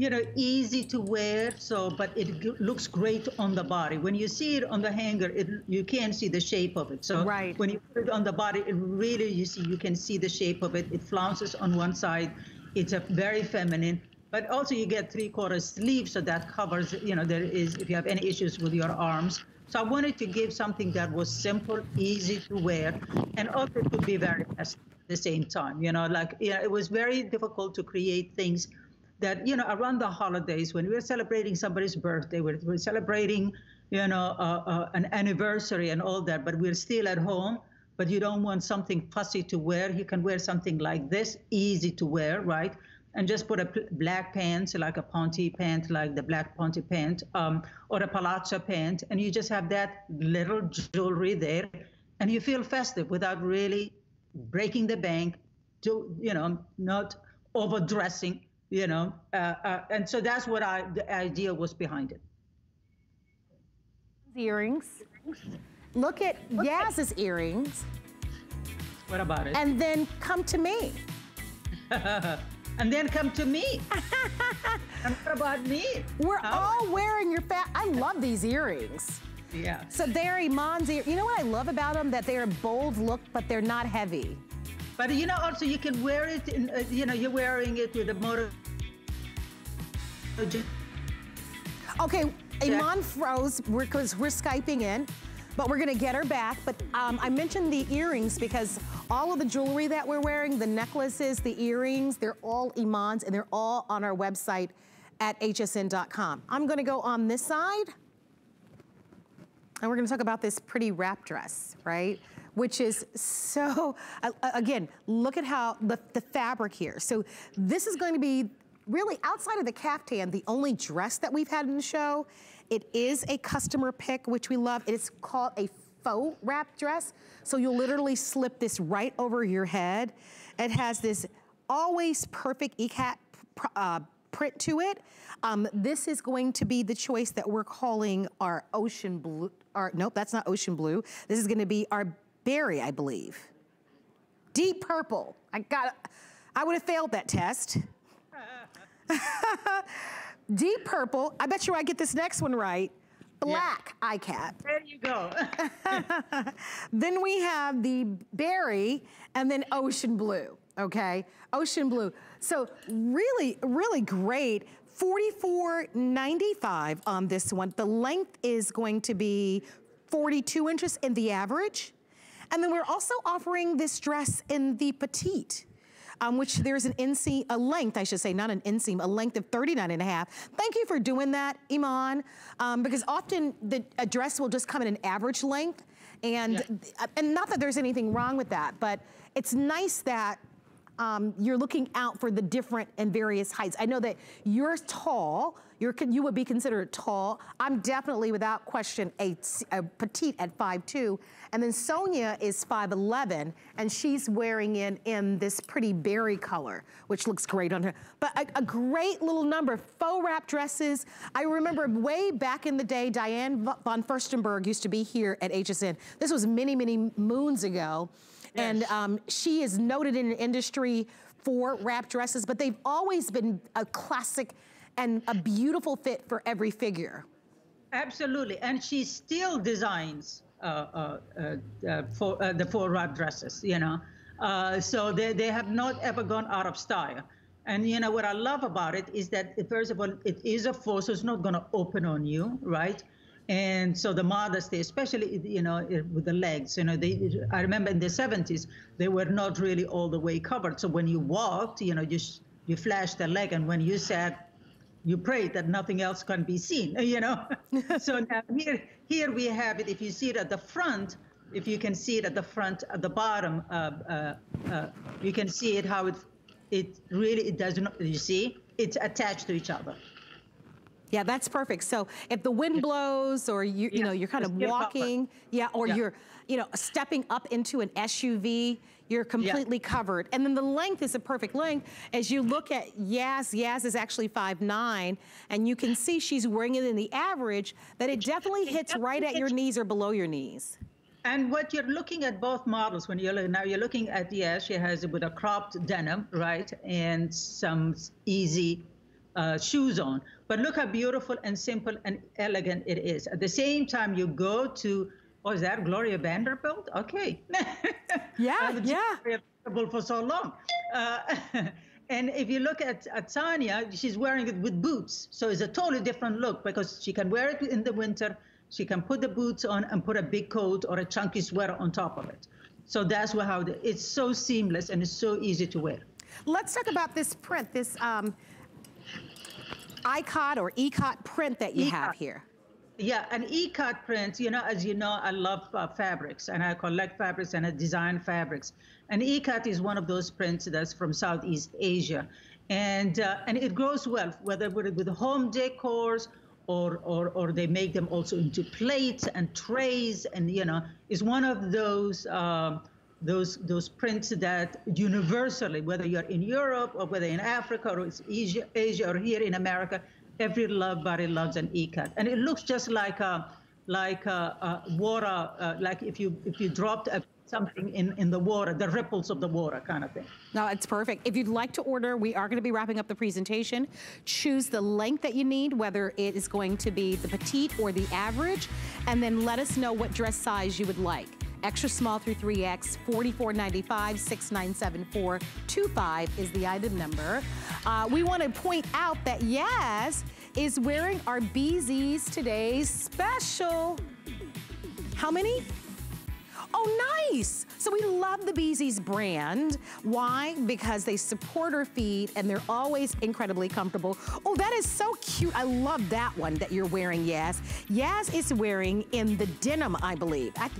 you know, easy to wear. So, but it looks great on the body. When you see it on the hanger, it you can't see the shape of it. So, right. when you put it on the body, it really you see you can see the shape of it. It flounces on one side. It's a very feminine. But also you get three-quarter sleeve, so that covers. You know, there is if you have any issues with your arms. So I wanted to give something that was simple, easy to wear, and also to be very festive at the same time. You know, like yeah, it was very difficult to create things that you know around the holidays when we're celebrating somebody's birthday, we're, we're celebrating you know uh, uh, an anniversary and all that, but we're still at home. But you don't want something fussy to wear. You can wear something like this, easy to wear, right? And just put a black pants, like a Ponte pant, like the black Ponte pant, um, or a palazzo pant, and you just have that little jewelry there, and you feel festive without really breaking the bank, to you know, not overdressing you know, uh, uh, and so that's what I, the idea was behind it. Earrings. Look at Yaz's earrings. What about it? And then come to me. [LAUGHS] and then come to me. [LAUGHS] and what about me? We're How? all wearing your fat. I love these earrings. Yeah. So they're Iman's ear. You know what I love about them? That they're a bold look, but they're not heavy. But you know, also you can wear it in. Uh, you know, you're wearing it with a motor. Okay, Iman froze because we're, we're Skyping in but we're gonna get her back. But um, I mentioned the earrings because all of the jewelry that we're wearing, the necklaces, the earrings, they're all Iman's and they're all on our website at hsn.com. I'm gonna go on this side and we're gonna talk about this pretty wrap dress, right? Which is so, uh, again, look at how the, the fabric here. So this is going to be really outside of the caftan, the only dress that we've had in the show. It is a customer pick, which we love. It's called a faux wrap dress. So you'll literally slip this right over your head. It has this always perfect ikat uh, print to it. Um, this is going to be the choice that we're calling our ocean blue, or nope, that's not ocean blue. This is gonna be our berry, I believe. Deep purple. I got, I would have failed that test. [LAUGHS] Deep purple. I bet you I get this next one right. Black yeah. ikat. There you go. [LAUGHS] [LAUGHS] then we have the berry and then ocean blue, okay? Ocean blue. So really, really great. 44.95 on this one. The length is going to be 42 inches in the average. And then we're also offering this dress in the petite um, which there's an inseam, a length, I should say, not an inseam, a length of 39 and a half. Thank you for doing that, Iman, um, because often the a dress will just come in an average length. And, yeah. and not that there's anything wrong with that, but it's nice that um, you're looking out for the different and various heights. I know that you're tall, you're, you would be considered tall. I'm definitely, without question, a, a petite at 5'2". And then Sonia is 5'11", and she's wearing in, in this pretty berry color, which looks great on her. But a, a great little number, faux wrap dresses. I remember way back in the day, Diane von Furstenberg used to be here at HSN. This was many, many moons ago. Yes. And um, she is noted in the industry for wrap dresses, but they've always been a classic and a beautiful fit for every figure. Absolutely, and she still designs uh, uh, uh, uh for uh, the faux wrap dresses. You know, uh, so they they have not ever gone out of style. And you know what I love about it is that first of all, it is a faux, so it's not going to open on you, right? And so the modesty, especially you know with the legs, you know, they. I remember in the 70s they were not really all the way covered. So when you walked, you know, you you flashed the leg, and when you sat, you pray that nothing else can be seen, [LAUGHS] you know? [LAUGHS] so now here, here we have it. If you see it at the front, if you can see it at the front, at the bottom, uh, uh, uh, you can see it how it, it really, it does not, you see, it's attached to each other. Yeah, that's perfect. So if the wind blows or you, you know, you're kind of walking, yeah, or yeah. you're, you know, stepping up into an SUV, you're completely yeah. covered. And then the length is a perfect length. As you look at Yaz, Yaz is actually 5'9", and you can see she's wearing it in the average, that it definitely hits right at your knees or below your knees. And what you're looking at both models when you're now you're looking at yes, she has it with a cropped denim, right, and some easy uh, shoes on. But look how beautiful and simple and elegant it is. At the same time, you go to Oh, is that Gloria Vanderbilt? Okay. [LAUGHS] Yeah, yeah. For so long. Uh, [LAUGHS] and if you look at, at Tanya, she's wearing it with boots. So it's a totally different look because she can wear it in the winter. She can put the boots on and put a big coat or a chunky sweater on top of it. So that's how the, it's so seamless and it's so easy to wear. Let's talk about this print, this um, ikat or ikat print that you have here. Yeah, an ikat print, you know, as you know, I love uh, fabrics and I collect fabrics and I design fabrics. An ikat is one of those prints that's from Southeast Asia. And, uh, and it grows well, whether with home decors or, or, or they make them also into plates and trays. And, you know, is one of those, um, those, those prints that universally, whether you're in Europe or whether in Africa or Asia, Asia or here in America, every love body loves an ikat, and it looks just like a like a, a water, uh, like if you if you dropped a something in, in the water, the ripples of the water kind of thing. No, it's perfect. If you'd like to order, we are going to be wrapping up the presentation. Choose the length that you need, whether it is going to be the petite or the average, and then let us know what dress size you would like. Extra small through 3X, 44.95, 697425 is the item number. Uh, we want to point out that Yaz is wearing our BZees today's special. How many? Oh, nice. So we love the BZees brand. Why? Because they support our feet and they're always incredibly comfortable. Oh, that is so cute. I love that one that you're wearing, Yaz. Yaz is wearing in the denim, I believe. I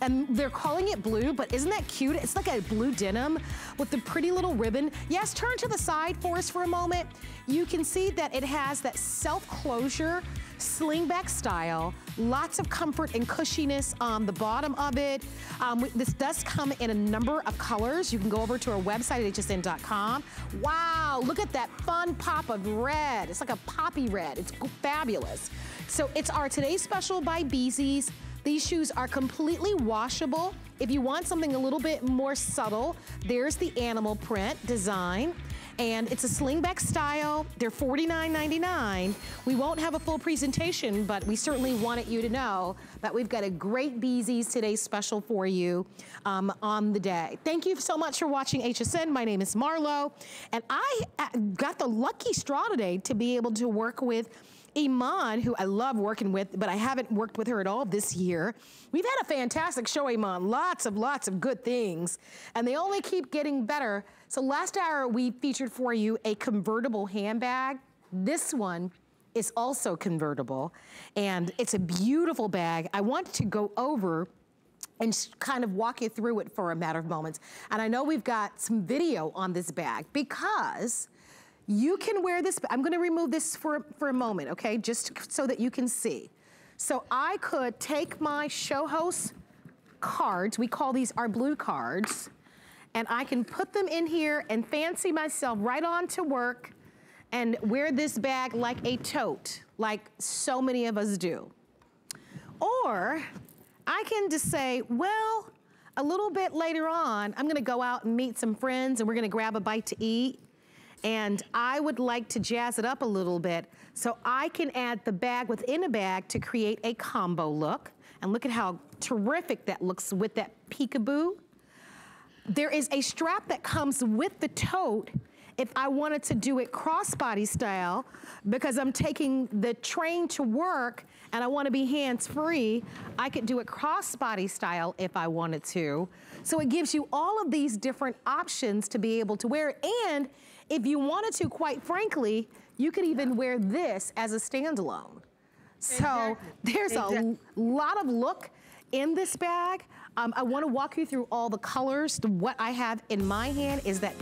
and they're calling it blue, but isn't that cute? It's like a blue denim with the pretty little ribbon. Yes, turn to the side for us for a moment. You can see that it has that self-closure slingback style, lots of comfort and cushiness on the bottom of it. Um, this does come in a number of colors. You can go over to our website at hsn.com. Wow, look at that fun pop of red. It's like a poppy red. It's fabulous. So it's our today's special by BZees. These shoes are completely washable. If you want something a little bit more subtle, there's the animal print design and it's a slingback style. They're $49.99. We won't have a full presentation, but we certainly wanted you to know that we've got a great BZees today special for you um, on the day. Thank you so much for watching HSN. My name is Marlo, and I uh, got the lucky straw today to be able to work with Iman, who I love working with, but I haven't worked with her at all this year. We've had a fantastic show, Iman. Lots of, lots of good things. And they only keep getting better. So last hour, we featured for you a convertible handbag. This one is also convertible. And it's a beautiful bag. I want to go over and kind of walk you through it for a matter of moments. And I know we've got some video on this bag because you can wear this, I'm gonna remove this for, for a moment, okay? Just so that you can see. So I could take my show host cards, we call these our blue cards, and I can put them in here and fancy myself right on to work and wear this bag like a tote, like so many of us do. Or I can just say, well, a little bit later on, I'm gonna go out and meet some friends and we're gonna grab a bite to eat and I would like to jazz it up a little bit so I can add the bag within a bag to create a combo look. And look at how terrific that looks with that peekaboo. There is a strap that comes with the tote if I wanted to do it crossbody style because I'm taking the train to work and I want to be hands-free, I could do it crossbody style if I wanted to. So it gives you all of these different options to be able to wear. And if you wanted to, quite frankly, you could even wear this as a standalone. So exactly. there's exactly. a lot of look in this bag. Um, I wanna walk you through all the colors. What I have in my hand is that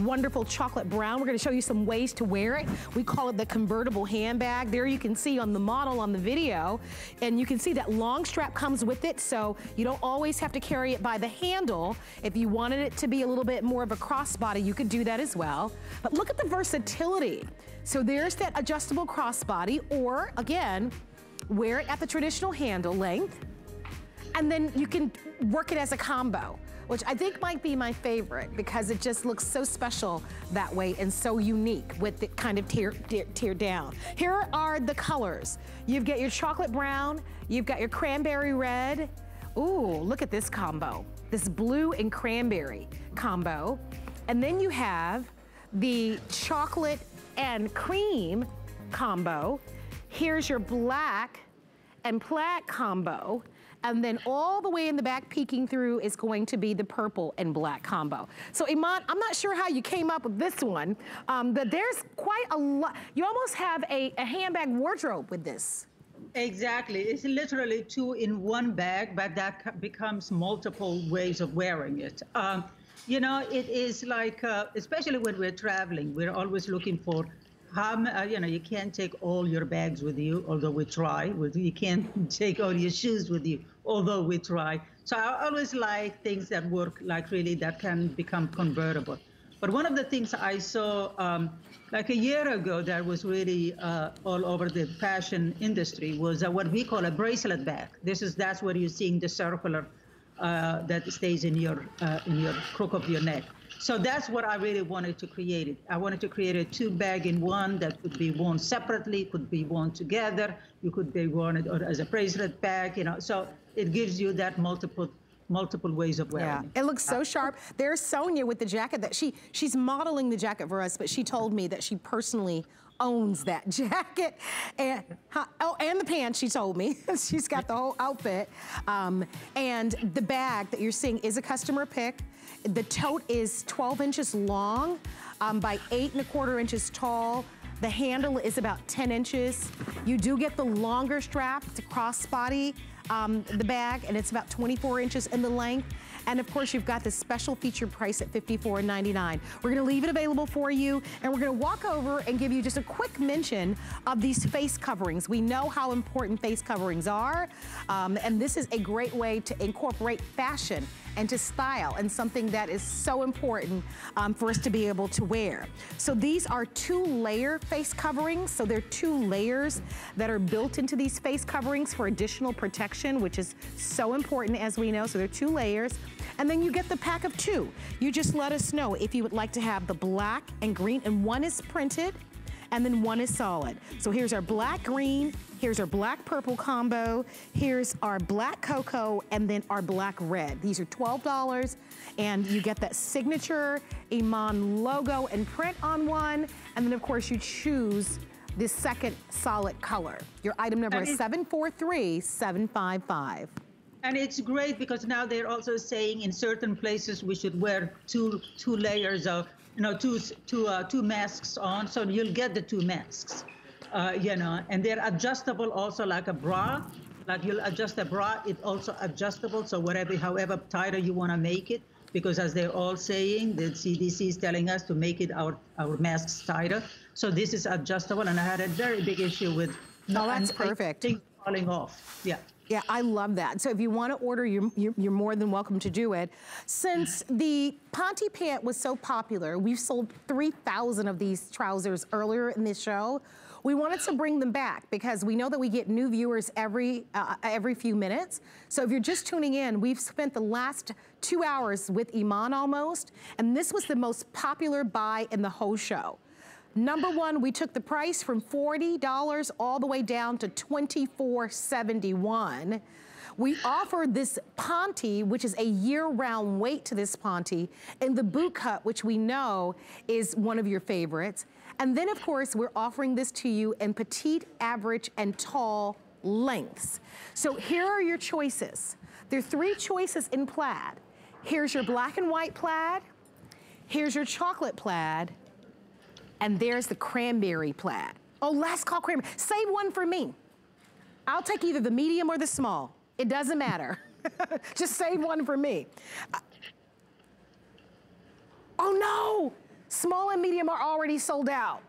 wonderful chocolate brown. We're gonna show you some ways to wear it. We call it the convertible handbag. There you can see on the model on the video, and you can see that long strap comes with it, so you don't always have to carry it by the handle. If you wanted it to be a little bit more of a crossbody, you could do that as well. But look at the versatility. So there's that adjustable crossbody, or again, wear it at the traditional handle length, and then you can work it as a combo which I think might be my favorite because it just looks so special that way and so unique with it kind of tear, tear, tear down. Here are the colors. You've got your chocolate brown, you've got your cranberry red. Ooh, look at this combo. This blue and cranberry combo. And then you have the chocolate and cream combo. Here's your black and plaid combo. And then all the way in the back peeking through is going to be the purple and black combo. So Iman, I'm not sure how you came up with this one, um, but there's quite a lot. You almost have a, a handbag wardrobe with this. Exactly. It's literally two in one bag, but that becomes multiple ways of wearing it. Um, you know, it is like, uh, especially when we're traveling, we're always looking for how, uh, you know, you can't take all your bags with you, although we try. You can't [LAUGHS] take all your shoes with you, although we try. So I always like things that work, like really that can become convertible. But one of the things I saw um, like a year ago that was really uh, all over the fashion industry was uh, what we call a bracelet bag. This is that's where you're seeing the circular uh, that stays in your uh, in your crook of your neck. So that's what I really wanted to create. It. I wanted to create a two bag in one that could be worn separately, could be worn together. You could be worn it as a bracelet bag, you know. So it gives you that multiple multiple ways of wearing yeah. it. looks so sharp. There's Sonia with the jacket that she she's modeling the jacket for us, but she told me that she personally owns that [LAUGHS] jacket. And, oh, and the pants, she told me. [LAUGHS] She's got the whole outfit. Um, and the bag that you're seeing is a customer pick. The tote is 12 inches long um, by eight and a quarter inches tall. The handle is about 10 inches. You do get the longer strap to crossbody um, the bag, and it's about 24 inches in the length. And of course, you've got this special feature price at $54.99. We're gonna leave it available for you, and we're gonna walk over and give you just a quick mention of these face coverings. We know how important face coverings are, um, and this is a great way to incorporate fashion and to style and something that is so important um, for us to be able to wear. So these are two layer face coverings. So they're two layers that are built into these face coverings for additional protection, which is so important as we know. So they're two layers. And then you get the pack of two. You just let us know if you would like to have the black and green and one is printed and then one is solid. So here's our black green, here's our black purple combo, here's our black cocoa, and then our black red. These are $12, and you get that signature Iman logo and print on one, and then of course you choose the second solid color. Your item number is 743755. And it's great because now they're also saying in certain places we should wear two two layers of you know, two, two, uh, two masks on, so you'll get the two masks, uh, you know, and they're adjustable also like a bra, like you'll adjust a bra, it's also adjustable, so whatever, however tighter you want to make it, because as they're all saying, the CDC is telling us to make it our, our masks tighter. So this is adjustable, and I had a very big issue with. No, that's perfect. Falling off, yeah. Yeah, I love that. So if you want to order, you're, you're, you're, more than welcome to do it. Since [SIGHS] the Ponte pant was so popular, we've sold 3,000 of these trousers earlier in this show. We wanted to bring them back because we know that we get new viewers every uh, every few minutes. So if you're just tuning in, we've spent the last two hours with Iman almost, and this was the most popular buy in the whole show. Number one, we took the price from $40 all the way down to $24.71. We offered this Ponte, which is a year-round weight to this Ponte, and the boot cut, which we know is one of your favorites. And then, of course, we're offering this to you in petite, average, and tall lengths. So here are your choices. There are three choices in plaid. Here's your black and white plaid. Here's your chocolate plaid and there's the cranberry plaid. Oh, last call cranberry. Save one for me. I'll take either the medium or the small. It doesn't matter. [LAUGHS] Just save one for me. Uh, oh no! Small and medium are already sold out.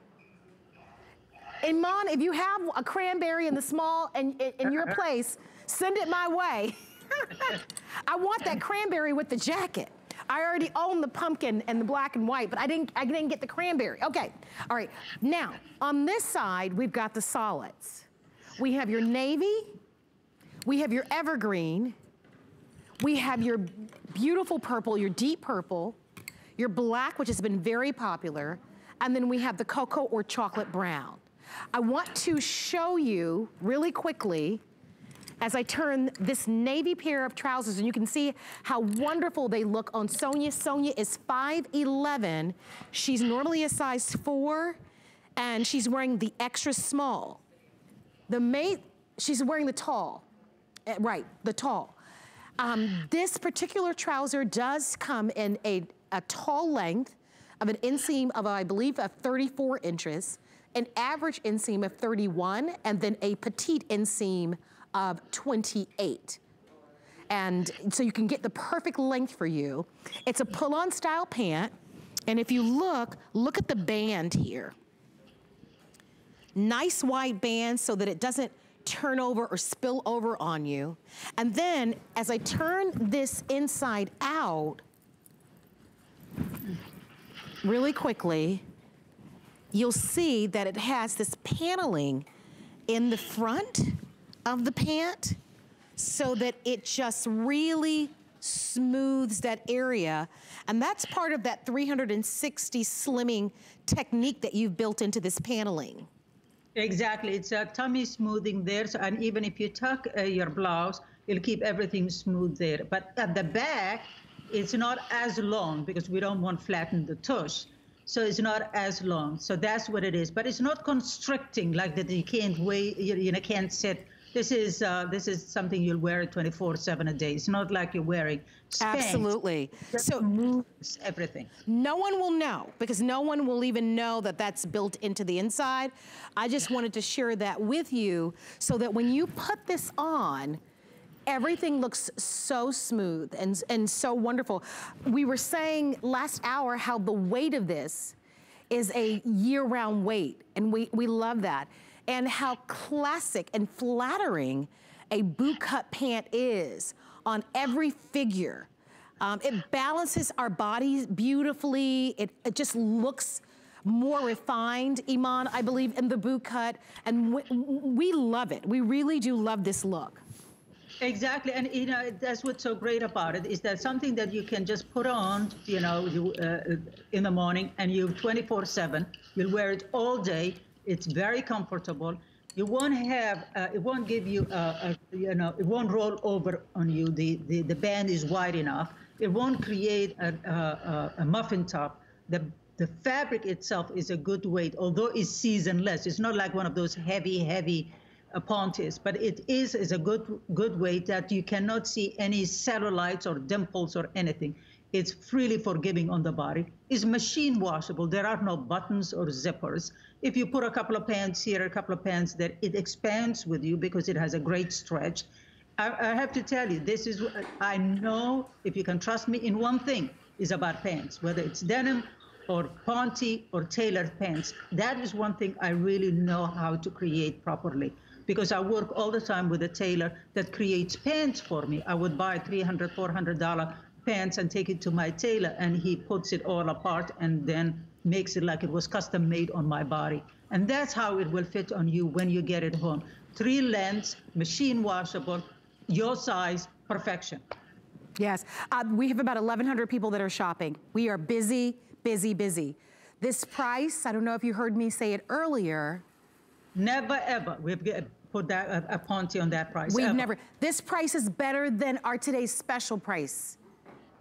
Iman, if you have a cranberry in the small and in your place, send it my way. [LAUGHS] I want that cranberry with the jacket. I already own the pumpkin and the black and white, but I didn't, I didn't get the cranberry. Okay, all right. Now, on this side, we've got the solids. We have your navy, we have your evergreen, we have your beautiful purple, your deep purple, your black, which has been very popular, and then we have the cocoa or chocolate brown. I want to show you really quickly as I turn this navy pair of trousers and you can see how wonderful they look on Sonia. Sonia is 5'11". She's normally a size four and she's wearing the extra small. The mate, she's wearing the tall, eh, right, the tall. Um, this particular trouser does come in a, a tall length of an inseam of, I believe, of 34 inches, an average inseam of 31, and then a petite inseam of 28. And so you can get the perfect length for you. It's a pull-on style pant. And if you look, look at the band here. Nice wide band so that it doesn't turn over or spill over on you. And then as I turn this inside out, really quickly, you'll see that it has this paneling in the front of the pant so that it just really smooths that area. And that's part of that 360 slimming technique that you've built into this paneling. Exactly. It's a tummy smoothing there. So, and even if you tuck uh, your blouse, it'll keep everything smooth there. But at the back, it's not as long because we don't want flatten the tush. So it's not as long. So that's what it is. But it's not constricting like that you can't wait, you, you know, can't sit. This is uh, this is something you'll wear 24/7 a day. It's not like you're wearing Spanx. Absolutely. So moves everything. no one will know because no one will even know that that's built into the inside. I just wanted to share that with you so that when you put this on, everything looks so smooth and, and so wonderful. We were saying last hour how the weight of this is a year-round weight, and we, we love that. And how classic and flattering a boot cut pant is on every figure. Um, it balances our bodies beautifully. It, it just looks more refined, Iman, I believe, in the boot cut. And we, we love it. We really do love this look. Exactly, and you know that's what's so great about it is that something that you can just put on, you know, you, uh, in the morning, and you 24/7. You'll wear it all day. It's very comfortable. You won't have, uh, it won't give you, a, a, you know, it won't roll over on you. The the, the band is wide enough. It won't create a, a, a muffin top. The the fabric itself is a good weight, although it's seasonless. It's not like one of those heavy, heavy uh, pontes, but it is is a good good weight that you cannot see any cellulites or dimples or anything. It's freely forgiving on the body. is machine washable. There are no buttons or zippers. If you put a couple of pants here, a couple of pants there, it expands with you because it has a great stretch. I, I have to tell you, this is I know if you can trust me in one thing is about pants, whether it's denim or ponte or tailored pants. That is one thing I really know how to create properly because I work all the time with a tailor that creates pants for me. I would buy $300, $400 pants and take it to my tailor, and he puts it all apart and then makes it like it was custom made on my body. And that's how it will fit on you when you get it home. Three lengths, machine washable, your size, perfection. Yes, uh, we have about 1,100 people that are shopping. We are busy, busy, busy. This price, I don't know if you heard me say it earlier, Never ever we've put that a, a ponte on that price. we've ever. never, this price is better than our today's special price.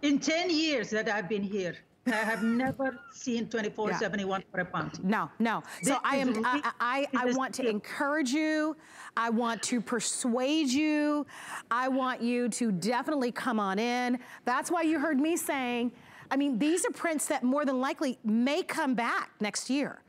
In 10 years that I've been here, I have [LAUGHS] never seen 2471 for a ponte. No, no. So This I am, I, I, I want to encourage you. I want to persuade you. I want you to definitely come on in. That's why you heard me saying, I mean, these are prints that more than likely may come back next year,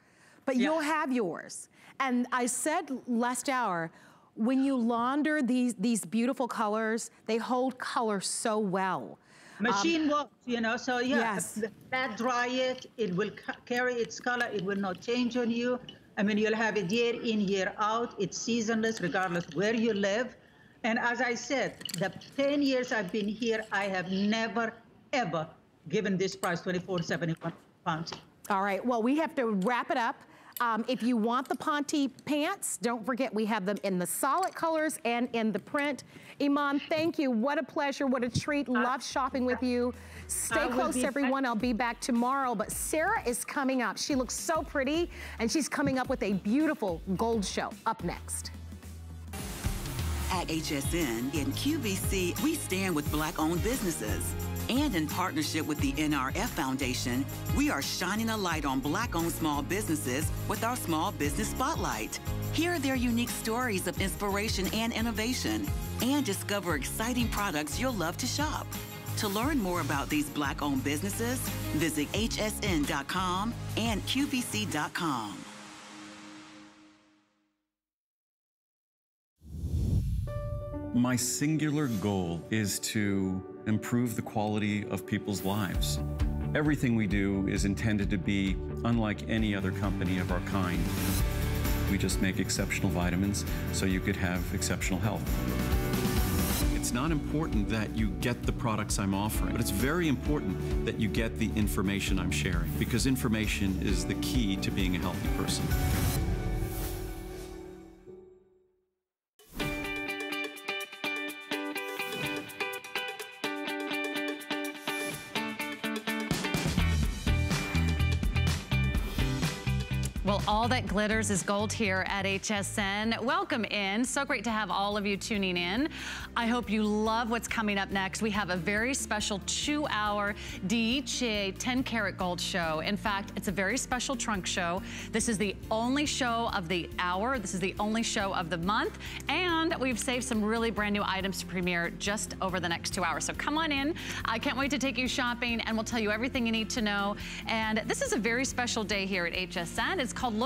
but Yeah. you'll have yours. And I said last hour, when you launder these, these beautiful colors, they hold color so well. Machine wash, you know, so yeah, Yes. that dry it, it will carry its color, it will not change on you. I mean, you'll have it year in, year out. It's seasonless, regardless where you live. And as I said, the 10 years I've been here, I have never, ever given this price 24.71 pounds. All right, well, we have to wrap it up. Um, if you want the Ponte pants, don't forget we have them in the solid colors and in the print. Iman, thank you. What a pleasure, what a treat. Love shopping with you. Stay close, everyone. I'll be back tomorrow. But Sarah is coming up. She looks so pretty, and she's coming up with a beautiful gold show up next. At HSN in QVC, we stand with Black owned businesses. And in partnership with the NRF Foundation, we are shining a light on Black owned small businesses with our Small Business Spotlight. Hear their unique stories of inspiration and innovation, and discover exciting products you'll love to shop. To learn more about these Black owned businesses, visit hsn.com and qvc.com. My singular goal is to improve the quality of people's lives. Everything we do is intended to be unlike any other company of our kind. We just make exceptional vitamins so you could have exceptional health. It's not important that you get the products I'm offering, but it's very important that you get the information I'm sharing because information is the key to being a healthy person. Glitters is gold here at HSN. Welcome in. So great to have all of you tuning in. I hope you love what's coming up next. We have a very special two-hour DHA 10 karat gold show. In fact, it's a very special trunk show. This is the only show of the hour. This is the only show of the month. And we've saved some really brand new items to premiere just over the next two hours. So come on in. I can't wait to take you shopping and we'll tell you everything you need to know. And this is a very special day here at HSN. It's called Look